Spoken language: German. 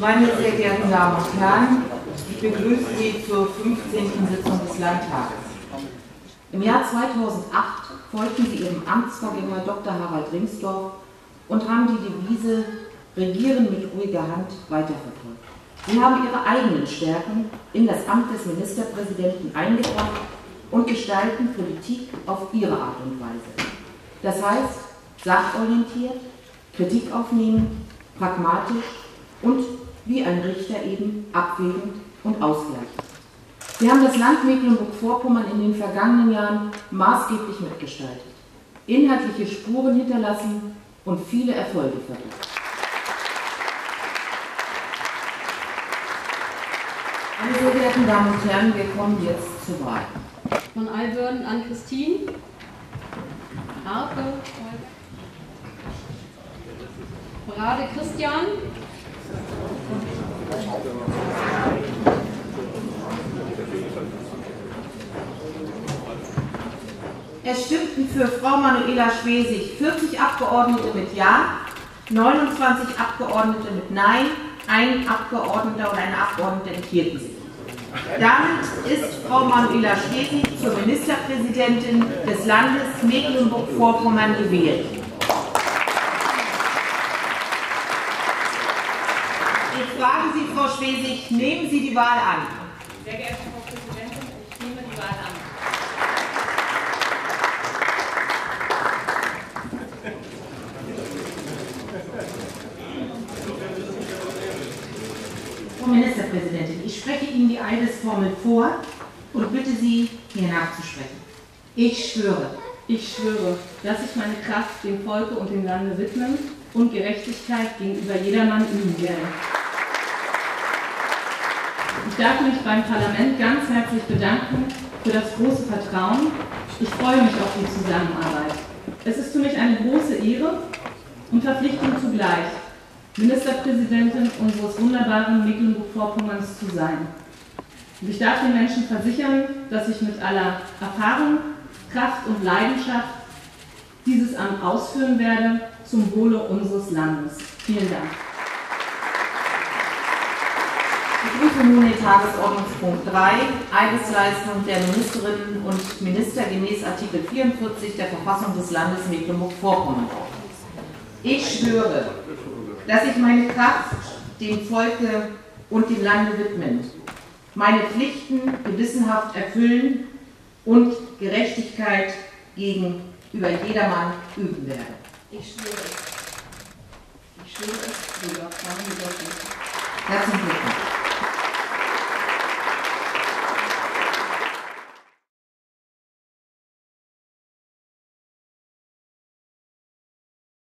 Meine sehr geehrten Damen und Herren, ich begrüße Sie zur 15. Sitzung des Landtages. Im Jahr 2008 folgten Sie Ihrem Amtsvorgänger Dr. Harald Ringsdorf und haben die Devise Regieren mit ruhiger Hand weiterverfolgt. Sie haben Ihre eigenen Stärken in das Amt des Ministerpräsidenten eingebracht und gestalten Politik auf Ihre Art und Weise. Das heißt, sachorientiert, Kritik aufnehmen, pragmatisch und wie ein Richter eben abwägend und ausgleichend. Sie haben das Land Mecklenburg-Vorpommern in den vergangenen Jahren maßgeblich mitgestaltet, inhaltliche Spuren hinterlassen und viele Erfolge verbucht. Meine sehr geehrten Damen und Herren, wir kommen jetzt zur Wahl. Von Alburn an Christine. Harpe. Brade Christian. Es stimmten für Frau Manuela Schwesig 40 Abgeordnete mit Ja, 29 Abgeordnete mit Nein, ein Abgeordneter oder eine Abgeordnete enthielten sich. Damit ist Frau Manuela Schwesig zur Ministerpräsidentin des Landes Mecklenburg-Vorpommern gewählt. Ich frage Sie, Frau Schwesig, nehmen Sie die Wahl an? Sehr geehrte Frau Präsidentin, ich nehme die Wahl an. Frau Ministerpräsidentin, ich spreche Ihnen die Eidesformel vor und bitte Sie, mir nachzusprechen. Ich schwöre, Ich schwöre, dass ich meine Kraft dem Volke und dem Lande widmen und Gerechtigkeit gegenüber jedermann üben werde. Ich darf mich beim Parlament ganz herzlich bedanken für das große Vertrauen. Ich freue mich auf die Zusammenarbeit. Es ist für mich eine große Ehre und Verpflichtung zugleich, Ministerpräsidentin unseres wunderbaren Mecklenburg-Vorpommerns zu sein. Und ich darf den Menschen versichern, dass ich mit aller Erfahrung, Kraft und Leidenschaft dieses Amt ausführen werde zum Wohle unseres Landes. Vielen Dank. Ich prüfe nun den Tagesordnungspunkt 3, Eidesleistung der Ministerinnen und Minister gemäß Artikel 44 der Verfassung des Landes Mecklenburg-Vorpommern auf. Ich schwöre, dass ich meine Kraft dem Volke und dem Lande widmen, meine Pflichten gewissenhaft erfüllen und Gerechtigkeit gegenüber jedermann üben werde. Ich schwöre es. Ich schwöre es, lieber Frau Herzlichen Glückwunsch.